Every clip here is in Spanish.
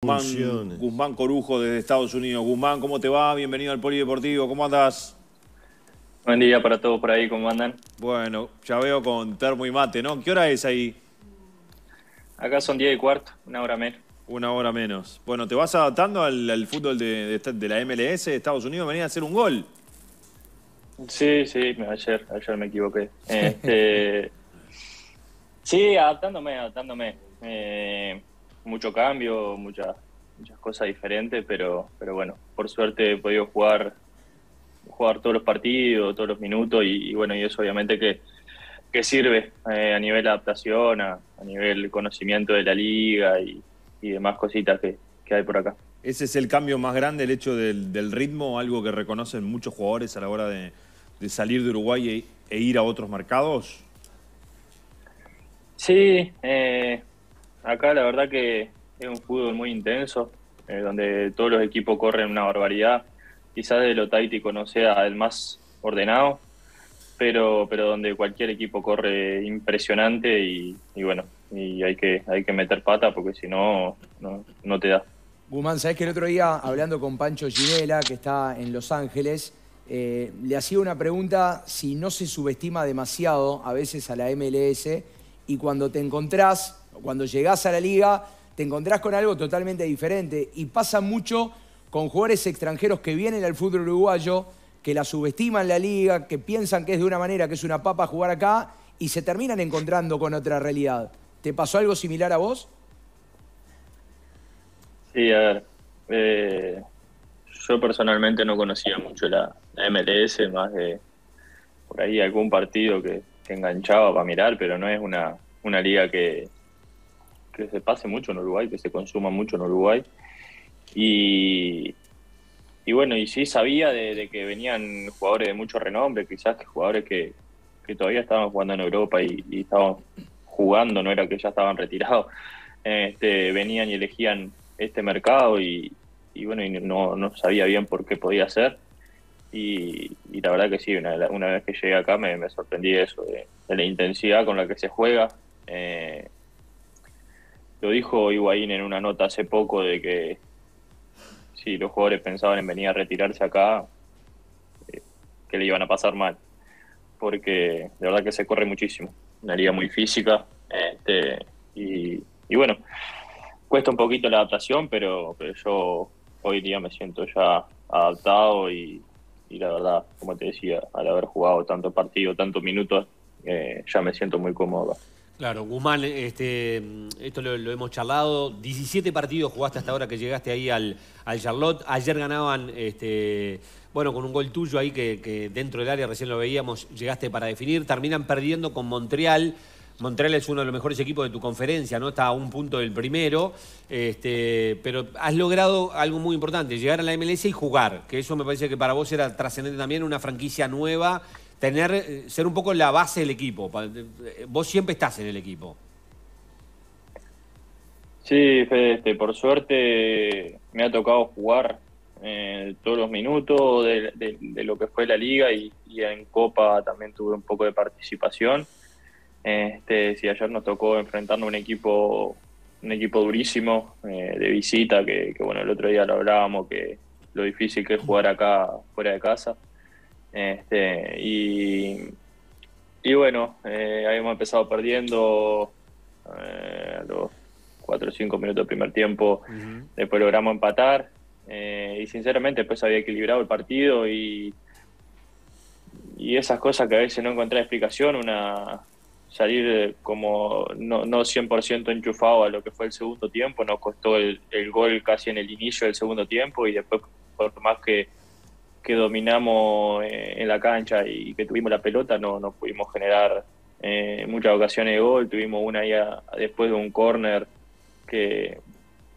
Guzmán, Guzmán Corujo desde Estados Unidos. Guzmán, ¿cómo te va? Bienvenido al Polideportivo. ¿Cómo andas? Buen día para todos por ahí, ¿cómo andan? Bueno, ya veo con termo y mate, ¿no? ¿Qué hora es ahí? Acá son 10 y cuarto, una hora menos. Una hora menos. Bueno, ¿te vas adaptando al, fútbol de, la MLS de Estados Unidos? Venía a hacer un gol. Sí, sí, ayer, ayer me equivoqué. Este, sí, adaptándome, adaptándome. Eh, mucho cambio, muchas muchas cosas diferentes, pero, pero bueno, por suerte he podido jugar jugar todos los partidos, todos los minutos y, bueno, y eso obviamente que, que sirve eh, a nivel adaptación, a, nivel conocimiento de la liga y, demás cositas que, hay por acá. ¿Ese es el cambio más grande, el hecho del, ritmo, algo que reconocen muchos jugadores a la hora de, salir de Uruguay e, e, ir a otros mercados? Sí, eh, acá la verdad que es un fútbol muy intenso, eh, donde todos los equipos corren una barbaridad. Quizás de lo táctico no sea el más ordenado, pero, pero donde cualquier equipo corre impresionante y, bueno, y hay que, hay que meter pata porque si no, no, te da. Guzmán, sabes que el otro día, hablando con Pancho Ginela, que está en Los Ángeles, eh, le hacía una pregunta si no se subestima demasiado a veces a la MLS y cuando te encontrás, cuando llegás a la liga, te encontrás con algo totalmente diferente. Y pasa mucho con jugadores extranjeros que vienen al fútbol uruguayo, que la subestiman la liga, que piensan que es de una manera, que es una papa jugar acá, y se terminan encontrando con otra realidad. ¿Te pasó algo similar a vos? Sí, a ver. Eh, yo personalmente no conocía mucho la, MLS, más de por ahí algún partido que, enganchaba para mirar, pero no es una, una liga que, que se pase mucho en Uruguay, que se consuma mucho en Uruguay. Y, y bueno, y sí sabía de, que venían jugadores de mucho renombre, quizás que jugadores que, todavía estaban jugando en Europa y, estaban jugando, no era que ya estaban retirados, este, venían y elegían este mercado y, bueno, y no, no, sabía bien por qué podía ser. Y, la verdad que sí, una, vez que llegué acá me, sorprendí eso, de, la intensidad con la que se juega. Eh, lo dijo Higuaín en una nota hace poco de que si los jugadores pensaban en venir a retirarse acá, eh, que le iban a pasar mal. Porque de verdad que se corre muchísimo. Una liga muy física. Este, y, bueno, cuesta un poquito la adaptación, pero, pero yo hoy día me siento ya adaptado y, la verdad, como te decía, al haber jugado tanto partido, tantos minutos, eh, ya me siento muy cómodo. Claro, Guzmán, este, esto lo, hemos charlado. 17 partidos jugaste hasta ahora que llegaste ahí al, al Charlotte. Ayer ganaban, este, bueno, con un gol tuyo ahí que, dentro del área recién lo veíamos, llegaste para definir. Terminan perdiendo con Montreal. Montreal es uno de los mejores equipos de tu conferencia, ¿no? Está a un punto del primero. Este, pero has logrado algo muy importante, llegar a la MLS y jugar, que eso me parece que para vos era trascendente también, una franquicia nueva tener, eh, ser un poco la base del equipo. Eh, vos siempre estás en el equipo. Sí, Fede, este, por suerte me ha tocado jugar eh, todos los minutos de, lo que fue la liga y, en Copa también tuve un poco de participación. Este, si ayer nos tocó enfrentarnos un equipo, un equipo durísimo de visita, que, que, bueno, el otro día lo hablábamos, que lo difícil que es jugar acá fuera de casa. Este, y, y bueno, eh, habíamos empezado perdiendo eh, a los 4 o 5 minutos del primer tiempo, después logramos empatar eh, y sinceramente después había equilibrado el partido y, y esas cosas que a veces no encontré explicación, una salir como no, no 100% enchufado a lo que fue el segundo tiempo, nos costó el, el gol casi en el inicio del segundo tiempo y después por más que que dominamos eh, en la cancha y que tuvimos la pelota, no, no pudimos generar eh, muchas ocasiones de gol. Tuvimos una ya después de un córner que,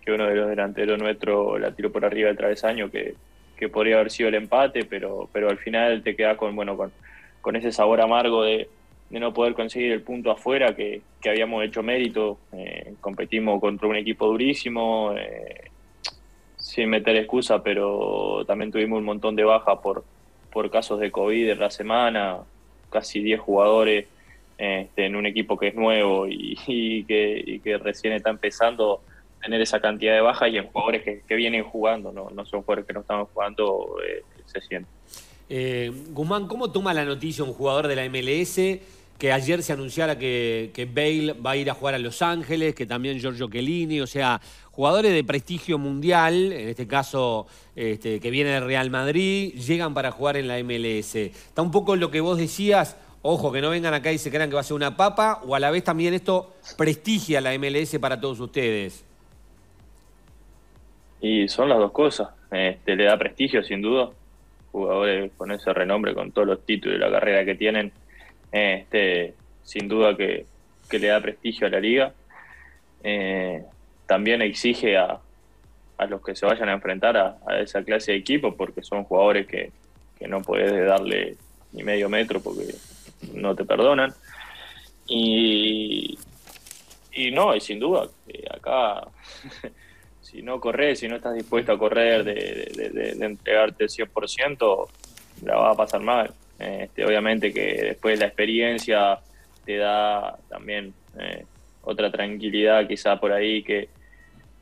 que, uno de los delanteros nuestros la tiró por arriba del travesaño, que, que podría haber sido el empate, pero, pero al final te quedas con, bueno, con, con ese sabor amargo de, no poder conseguir el punto afuera, que, que habíamos hecho mérito. Eh, competimos contra un equipo durísimo sin meter excusa, pero también tuvimos un montón de bajas por, por casos de COVID en la semana, casi 10 jugadores este, en un equipo que es nuevo y, que, que, recién está empezando tener esa cantidad de bajas y en jugadores que, vienen jugando, no, no son jugadores que no estaban jugando, eh, se siente. Eh, Guzmán, ¿cómo toma la noticia un jugador de la MLS que ayer se anunciara que, que, Bale va a ir a jugar a Los Ángeles, que también Giorgio Chiellini, o sea, jugadores de prestigio mundial, en este caso este, que viene del Real Madrid, llegan para jugar en la MLS. Está un poco lo que vos decías, ojo, que no vengan acá y se crean que va a ser una papa, o a la vez también esto prestigia la MLS para todos ustedes. Y son las dos cosas. Este, le da prestigio, sin duda. Jugadores con ese renombre, con todos los títulos y la carrera que tienen, este, sin duda que, le da prestigio a la liga. Eh, también exige a, a, los que se vayan a enfrentar a, esa clase de equipo, porque son jugadores que, que no puedes darle ni medio metro porque no te perdonan. Y, y no, y sin duda, acá si no corres, si no estás dispuesto a correr, de, de, entregarte 100%, la va a pasar mal. Este, obviamente que después la experiencia te da también eh, otra tranquilidad quizá por ahí que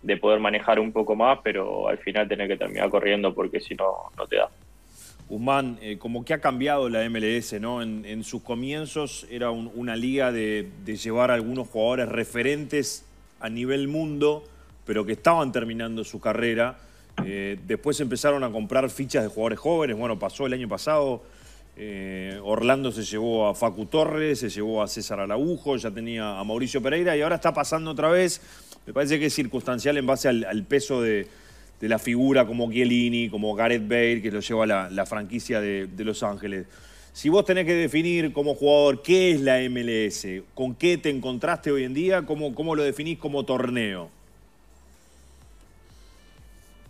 de poder manejar un poco más, pero al final tener que terminar corriendo porque si no, no te da. Guzmán, eh, como que ha cambiado la MLS, ¿no? En, sus comienzos era una liga de, llevar a algunos jugadores referentes a nivel mundo pero que estaban terminando su carrera. Eh, después empezaron a comprar fichas de jugadores jóvenes. Bueno, pasó el año pasado. Eh, Orlando se llevó a Facu Torres, se llevó a César Araujo, ya tenía a Mauricio Pereira y ahora está pasando otra vez. Me parece que es circunstancial en base al, peso de, la figura como Chiellini, como Gareth Bale, que lo lleva la, la franquicia de, Los Ángeles. Si vos tenés que definir como jugador qué es la MLS, con qué te encontraste hoy en día, cómo, cómo lo definís como torneo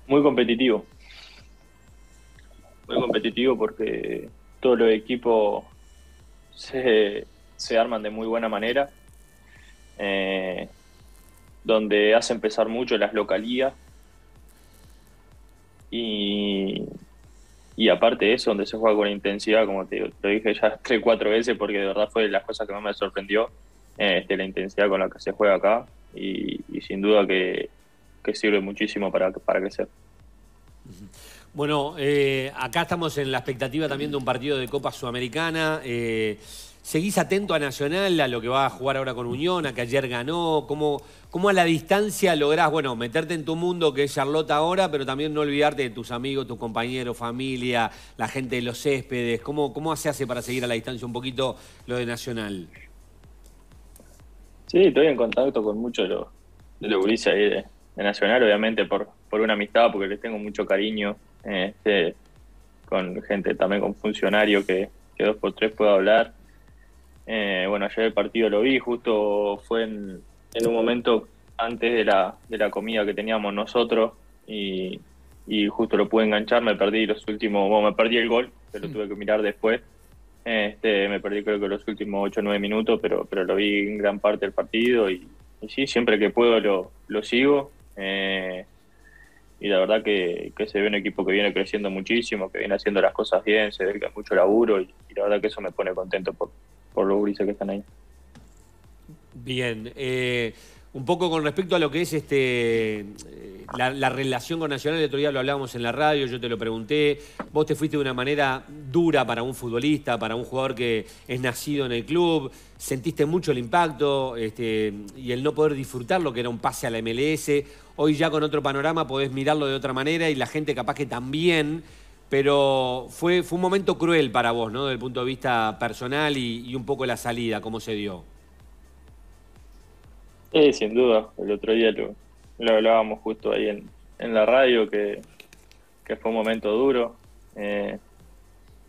muy competitivo. Muy competitivo porque todos los equipos se, arman de muy buena manera, eh, donde hace empezar mucho las localías. Y, y aparte de eso, donde se juega con intensidad, como te, lo dije ya tres, cuatro veces, porque de verdad fue de las cosas que más me sorprendió, este, la intensidad con la que se juega acá. Y sin duda que, que sirve muchísimo para, para crecer. Bueno, eh, acá estamos en la expectativa también de un partido de Copa Sudamericana. Eh, ¿Seguís atento a Nacional, a lo que va a jugar ahora con Unión, a que ayer ganó? ¿Cómo, ¿Cómo a la distancia lográs, bueno, meterte en tu mundo que es Charlotte ahora, pero también no olvidarte de tus amigos, tus compañeros, familia, la gente de los céspedes? ¿Cómo, cómo se hace para seguir a la distancia un poquito lo de Nacional? Sí, estoy en contacto con muchos de los, de ahí de, de Nacional, obviamente por, por una amistad, porque les tengo mucho cariño, este, con gente también con funcionario que, dos por tres puedo hablar. Eh, bueno, ayer el partido lo vi, justo fue en, un momento antes de la, de la comida que teníamos nosotros y, justo lo pude enganchar, me perdí los últimos, bueno, me perdí el gol, que lo tuve que mirar después. Este, me perdí creo que los últimos 8 o 9 minutos, pero, pero lo vi en gran parte del partido y, y sí, siempre que puedo lo, lo sigo. Eh, y la verdad que, se ve un equipo que viene creciendo muchísimo, que viene haciendo las cosas bien, se ve que hay mucho laburo y, la verdad que eso me pone contento por, los grises que están ahí. Bien, eh, un poco con respecto a lo que es este la, relación con Nacional, el otro día lo hablábamos en la radio, yo te lo pregunté, vos te fuiste de una manera dura para un futbolista, para un jugador que es nacido en el club, sentiste mucho el impacto este, y el no poder disfrutar lo que era un pase a la MLS, hoy ya con otro panorama podés mirarlo de otra manera y la gente capaz que también, pero fue, fue un momento cruel para vos, ¿no? Desde el punto de vista personal y, y un poco la salida, cómo se dio. Sí, sin duda, el otro día lo, hablábamos justo ahí en, en la radio, que, fue un momento duro. Eh,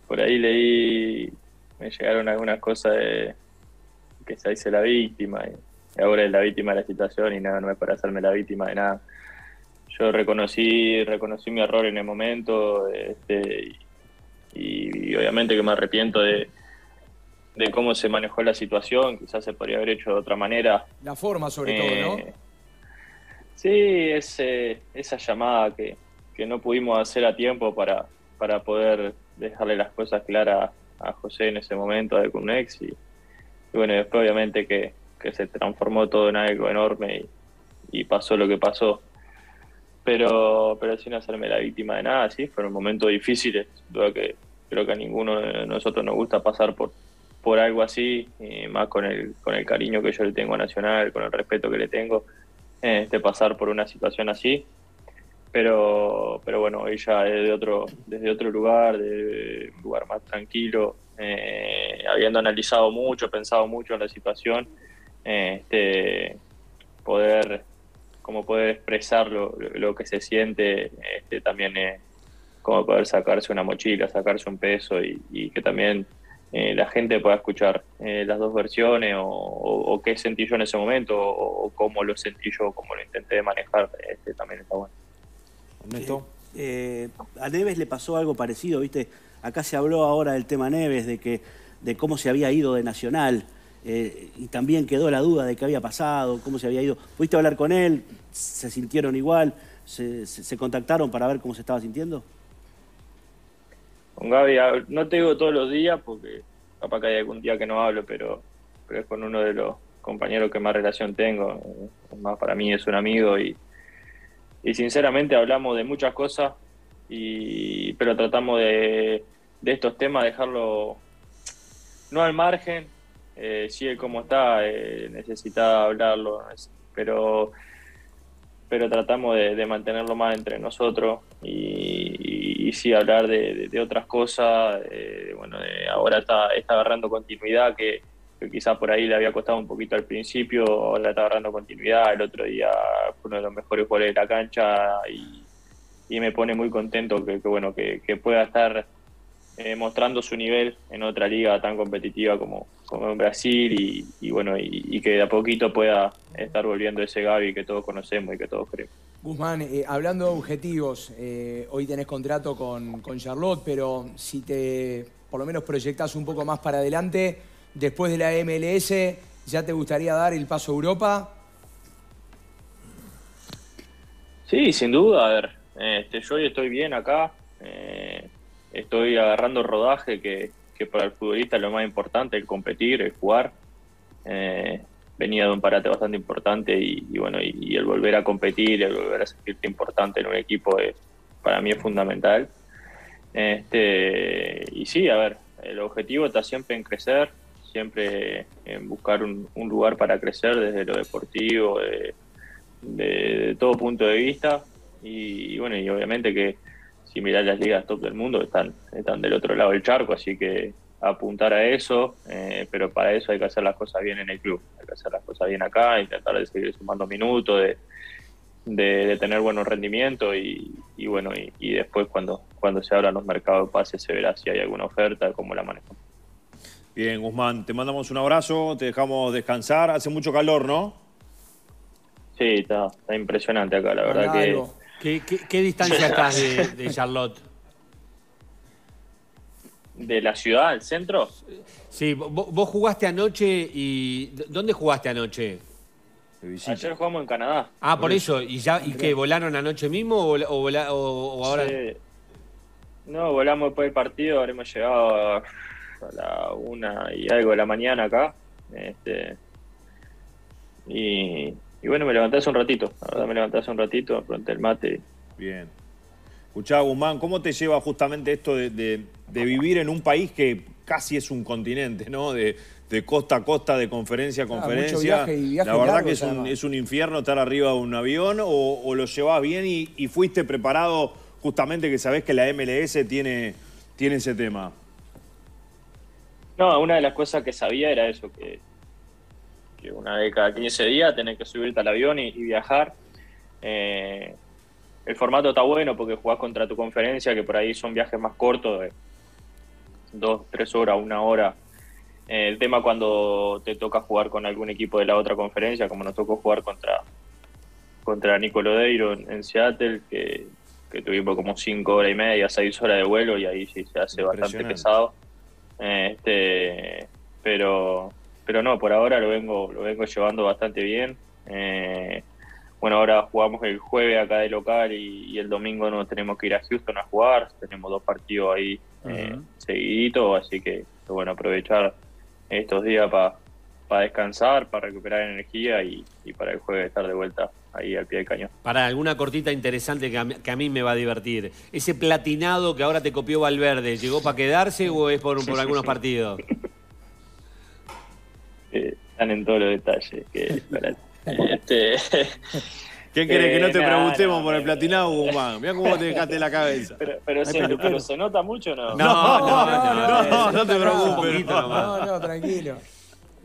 por ahí leí, me llegaron algunas cosas de que se dice la víctima, y ahora es la víctima de la situación y nada, no es para hacerme la víctima de nada. Yo reconocí, reconocí mi error en el momento, este, y, obviamente que me arrepiento de, de cómo se manejó la situación, quizás se podría haber hecho de otra manera. La forma sobre todo, ¿no? Eh, Sí, ese, esa llamada que, no pudimos hacer a tiempo para, para poder dejarle las cosas claras a José en ese momento de Cunex y, bueno, después obviamente que, se transformó todo en algo enorme y pasó lo que pasó. Pero, pero sin hacerme la víctima de nada, sí, fueron momentos difíciles. Duda que creo que a ninguno de nosotros nos gusta pasar por, por algo así, y más con el, con el cariño que yo le tengo a Nacional, con el respeto que le tengo, este, pasar por una situación así. Pero, pero bueno, ella desde otro, desde otro lugar, de un lugar más tranquilo, eh, habiendo analizado mucho, pensado mucho en la situación, este, poder como poder expresar lo, lo que se siente, este, también como poder sacarse una mochila, sacarse un peso y, que también eh, la gente pueda escuchar eh, las dos versiones o, qué sentí yo en ese momento o, cómo lo sentí yo, cómo lo intenté manejar, este, también está bueno. Eh, a Neves le pasó algo parecido, ¿viste? Acá se habló ahora del tema Neves, de, que, de cómo se había ido de Nacional. Eh, y también quedó la duda de qué había pasado, cómo se había ido. ¿Pudiste hablar con él? ¿Se sintieron igual? ¿Se, contactaron para ver cómo se estaba sintiendo? Con Gaby, no te digo todos los días porque capaz que hay algún día que no hablo, pero, pero es con uno de los compañeros que más relación tengo. Más para mí es un amigo y, sinceramente hablamos de muchas cosas, y, pero tratamos de, de estos temas dejarlo no al margen, eh, sí, como está, eh, necesita hablarlo, pero, pero tratamos de, mantenerlo más entre nosotros y, sí hablar de, otras cosas. Eh, bueno, ahora está, está agarrando continuidad que, que quizás por ahí le había costado un poquito al principio, ahora está agarrando continuidad. El otro día fue uno de los mejores goles de la cancha y, me pone muy contento que, bueno que pueda estar eh, mostrando su nivel en otra liga tan competitiva como, como en Brasil y, bueno y, que de a poquito pueda estar volviendo ese Gaby que todos conocemos y que todos queremos. Guzmán, eh, hablando de objetivos, eh, hoy tenés contrato con, Charlotte, pero si te por lo menos proyectas un poco más para adelante, después de la MLS, ¿ya te gustaría dar el paso a Europa? Sí, sin duda. A ver, este, yo hoy estoy bien acá estoy agarrando rodaje que, para el futbolista es lo más importante, el competir, el jugar. Venía de un parate bastante importante y, bueno, y, el volver a competir, el volver a sentirte importante en un equipo para mí es fundamental. Este, y sí, a ver, el objetivo está siempre en crecer, siempre en buscar un, lugar para crecer desde lo deportivo, de, todo punto de vista. y, bueno, y obviamente que si mirás las ligas top del mundo, están, están del otro lado del charco, así que apuntar a eso, eh, pero para eso hay que hacer las cosas bien en el club, hay que hacer las cosas bien acá, intentar de seguir sumando minutos, de, de, tener buenos rendimientos y, bueno, y, después cuando, cuando se abran los mercados de pases se verá si hay alguna oferta, cómo la manejamos. Bien, Guzmán, te mandamos un abrazo, te dejamos descansar, hace mucho calor, ¿no? Sí, está, está impresionante acá, la verdad que... ¿Qué, distancia estás de, Charlotte? ¿De la ciudad, el centro? Sí, vos, jugaste anoche y. ¿Dónde jugaste anoche? Ayer jugamos en Canadá. Ah, por eso. ¿Y ya y qué? ¿Volaron anoche mismo o, ahora? No, volamos después del partido, habremos llegado a, la una y algo de la mañana acá. Este, y y bueno, me levanté hace un ratito, la verdad me levanté hace un ratito, pronto el mate. Bien. Escuchá, Guzmán, ¿cómo te lleva justamente esto de, vivir en un país que casi es un continente, ¿no? De, costa a costa, de conferencia a conferencia. la verdad que es un, infierno estar arriba de un avión o, lo llevas bien y, fuiste preparado justamente que sabés que la MLS tiene, tiene ese tema. No, una de las cosas que sabía era eso, que que una vez cada 15 días tenés que subirte al avión y, viajar. Eh, el formato está bueno porque jugás contra tu conferencia, que por ahí son viajes más cortos, de dos, tres horas, una hora. Eh, el tema cuando te toca jugar con algún equipo de la otra conferencia, como nos tocó jugar contra, contra Nicolodeiro en, Seattle, que, tuvimos como cinco horas y media, seis horas de vuelo y ahí sí se hace bastante pesado. Eh, este, pero pero no, por ahora lo vengo, lo vengo llevando bastante bien. Eh, bueno, ahora jugamos el jueves acá de local y, el domingo no tenemos que ir a Houston a jugar. Tenemos dos partidos ahí eh, seguiditos, así que bueno, aprovechar estos días para para descansar, para recuperar energía y, y para el jueves estar de vuelta ahí al pie del cañón. Para alguna cortita interesante que a, mí, que a mí me va a divertir. ¿Ese platinado que ahora te copió Valverde, llegó para quedarse o es por, por algunos partidos? Eh, están en todos los detalles. Que, este, ¿Qué querés? que no te Eh, preguntemos no, por el eh. platinado, Guzmán. Mira cómo te dejaste la cabeza. pero, pero, se, pero se nota mucho o no? No, no, no, no, no te preocupes. No, no, tranquilo.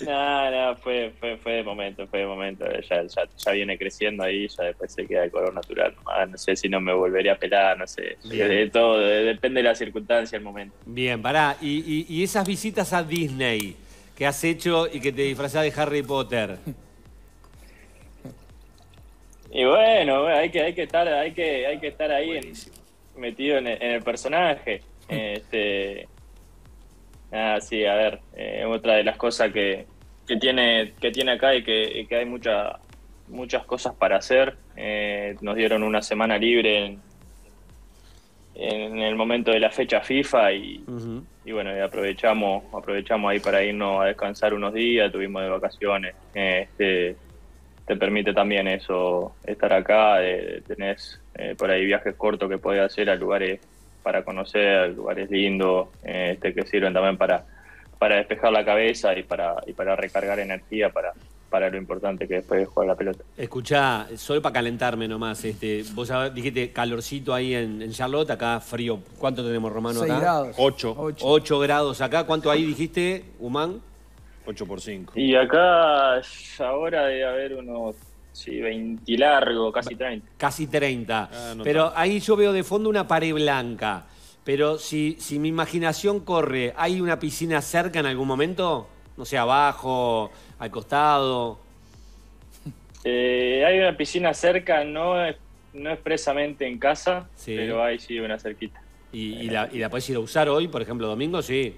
No, no, fue, fue, fue de momento, fue de momento. Ya, ya, ya viene creciendo ahí, ya después se queda el color natural. nomás. No sé si no me volvería a pelar, no sé. Bien. De todo, de- depende de la circunstancia, el momento. Bien, pará. Y, y- y esas visitas a Disney que has hecho y que te disfrazás de Harry Potter. Y bueno, hay que, hay que estar, hay que, hay que estar ahí en- metido en el, en el personaje. Este, sí, a ver, eh, otra de las cosas que, que tiene, que tiene acá y que, que hay mucha, muchas cosas para hacer. Eh, nos dieron una semana libre en, en el momento de la fecha FIFA y, y bueno, y aprovechamos, aprovechamos ahí para irnos a descansar unos días, tuvimos de vacaciones. Eh, Este, te permite también eso, estar acá, de, tenés eh, por ahí viajes cortos que podés hacer a lugares para conocer, lugares lindos, eh, este, que sirven también para, para despejar la cabeza y para, y para recargar energía para, para lo importante que después es jugar la pelota. Escuchá, solo para calentarme nomás. Este, vos dijiste calorcito ahí en, en Charlotte, acá frío. ¿Cuánto tenemos, Romano, 6 acá? grados. Ocho. Ocho. 8 grados acá. ¿Cuánto ahí dijiste, Humán? 8 por 5. Y acá ahora debe haber unos sí, 20 largo, casi 30. Casi 30. Ah, no Pero tanto. ahí yo veo de fondo una pared blanca. Pero si, si mi imaginación corre, ¿hay una piscina cerca en algún momento? No sé, abajo, al costado. Eh, hay una piscina cerca, no, no expresamente en casa, Sí. pero hay sí una cerquita. ¿Y, y la, y la podés ir a usar hoy, por ejemplo, domingo? Sí.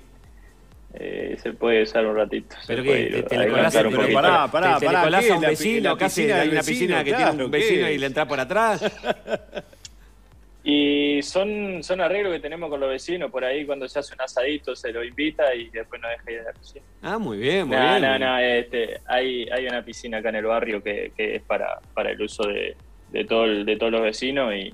Eh, se puede usar un ratito. se Pero puede que te, te le colás, pero pará, pará, te- te le pará, colás ¿qué? a un La pi- vecino, piscina Hay una piscina que tiene un vecino ¿qué y le entra por atrás. Y son, son arreglos que tenemos con los vecinos, por ahí cuando se hace un asadito se lo invita y después no deja ir a la piscina. Ah, muy bien, muy No, bien. no, no, este, hay, hay una piscina acá en el barrio que, que es para, para el uso de, de, todo el- de todos los vecinos y,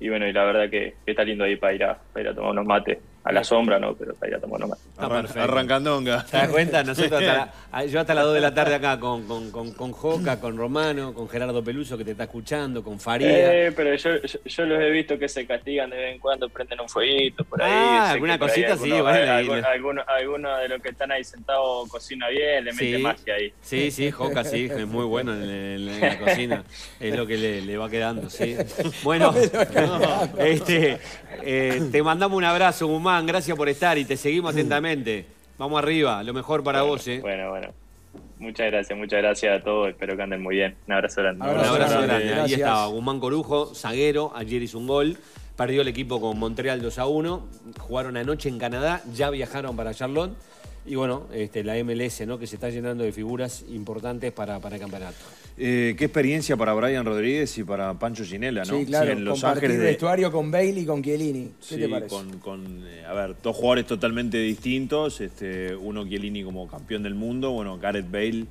y bueno, y la verdad que, que está lindo ahí para ir a, para ir a tomar unos mates. A la sombra, ¿no? Pero para ir a tomar unos mates. Está perfecto. Arrancandonga. ¿Te das cuenta? Nosotros hasta la- yo hasta las 2 de la tarde acá con, con, con, con Joca, con Romano, con Gerardo Peluso que te está escuchando, con Faría. Eh, pero yo, yo, yo los he visto que se castigan de vez en cuando, prenden un fueguito por ahí. Ah, sé alguna cosita sí, alguno- bueno, al- ahí le- alguno, alguno de los que están ahí sentados cocina bien, le mete Sí. magia ahí. Sí, sí, Joca sí, es muy bueno en, en- en la cocina. Es lo que le, le va quedando, sí. Bueno, este, eh, te mandamos un abrazo, Gracias por estar y te seguimos atentamente. Vamos arriba, lo mejor para vos, ¿eh? Bueno, bueno. Muchas gracias, muchas gracias a todos. Espero que anden muy bien. Un abrazo grande. Un Abrazo abrazo grande, grande. Ahí gracias. estaba Guzmán Corujo, zaguero, ayer hizo un gol. Perdió el equipo con Montreal 2 a 1. Jugaron anoche en Canadá, ya viajaron para Charlotte. Y bueno, este, la MLS, ¿no? Que se está llenando de figuras importantes para, para el campeonato. Eh, qué experiencia para Brian Rodríguez y para Pancho Ginela, ¿no? Sí, claro. en Los compartir Ángeles de- vestuario con Bale y con Chiellini. ¿Qué Sí, te parece? con, con, eh, a ver, dos jugadores totalmente distintos. Este, uno Chiellini como campeón del mundo, bueno, Gareth Bale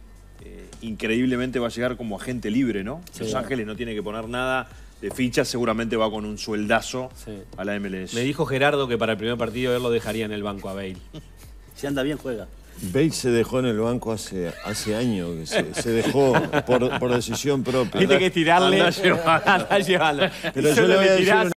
eh, increíblemente va a llegar como agente libre, ¿no? Los Ángeles no tiene que poner nada de ficha, seguramente va con un sueldazo Sí. a la MLS. Me dijo Gerardo que para el primer partido él lo dejaría en el banco a Bale. Si anda bien, juega. Bale se dejó en el banco hace, hace años, que se, se dejó por, por decisión propia. Viste que tirarle. Andá llevando. Pero yo le voy a decir una